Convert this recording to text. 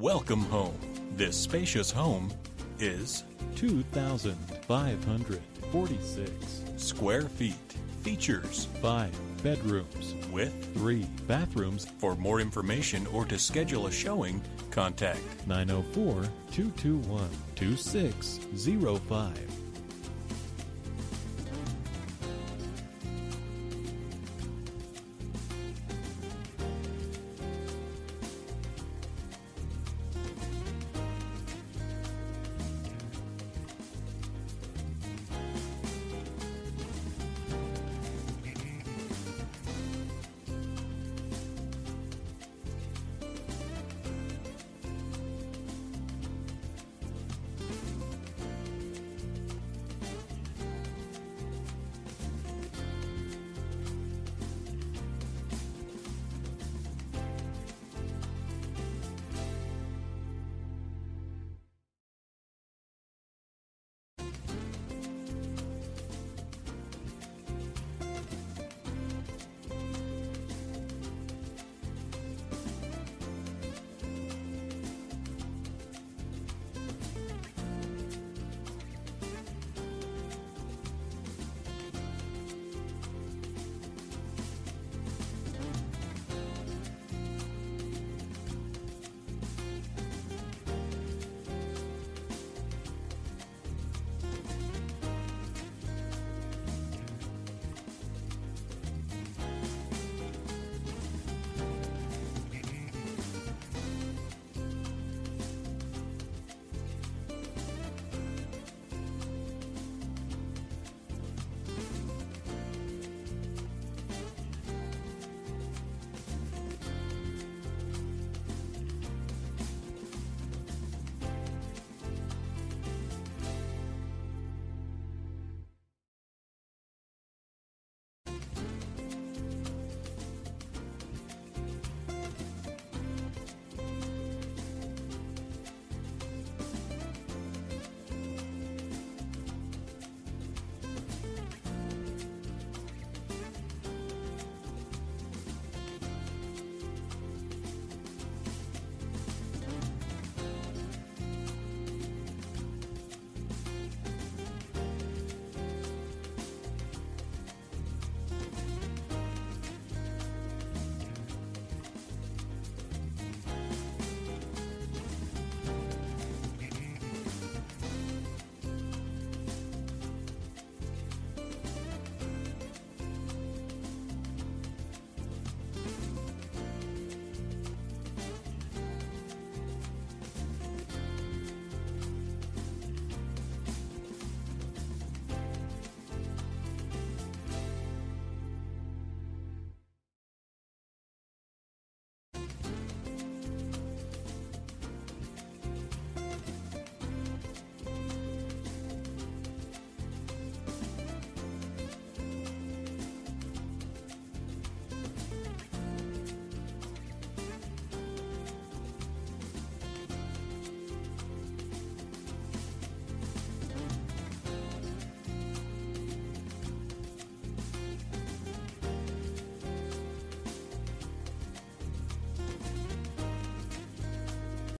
Welcome home. This spacious home is 2,546 square feet. Features five bedrooms with. three bathrooms For more information or to schedule a showing, contact 904 221 2605